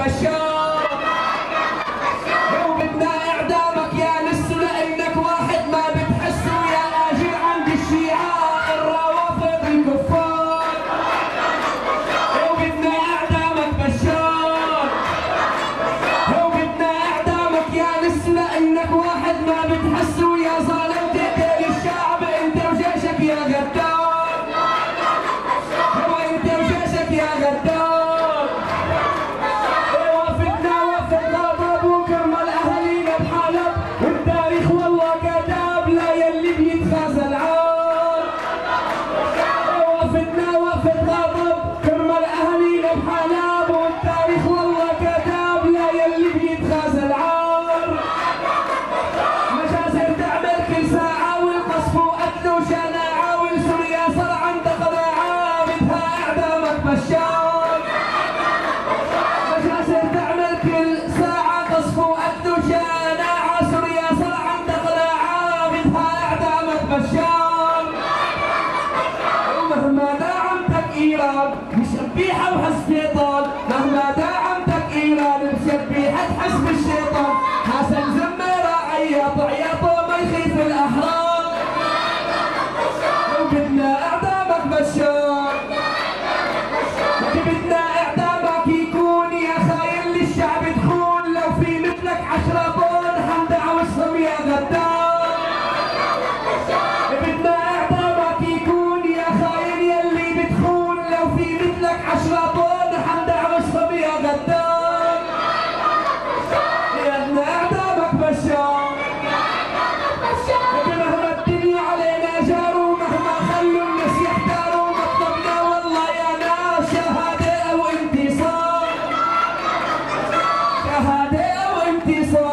Paixão. يتخاذل عاد مش قبيحة وهالسبيطار مهما داعى لك عشرة طن حمدة مش صبية غدام لأن إعدامك بشار. مهما الدنيا علينا جاروا مهما خلوا الناس يحتاروا مطلبنا والله يا ناس شهادة وانتصار. شهادة وانتصار.